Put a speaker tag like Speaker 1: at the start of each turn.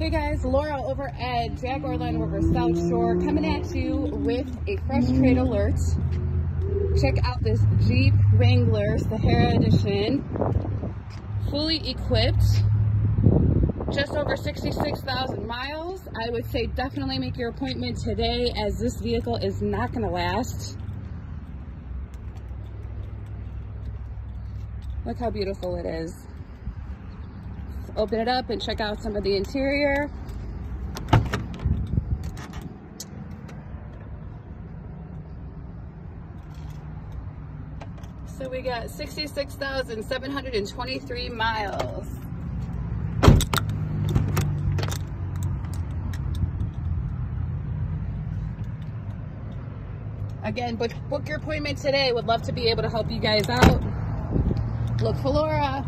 Speaker 1: Hey guys, Laura over at Jaguar Land Rover South Shore coming at you with a fresh trade alert. Check out this Jeep Wrangler Sahara Edition, fully equipped, just over 66,000 miles. I would say definitely make your appointment today as this vehicle is not gonna last. Look how beautiful it is open it up and check out some of the interior. So we got 66,723 miles. Again, book, book your appointment today. Would love to be able to help you guys out. Look for Laura.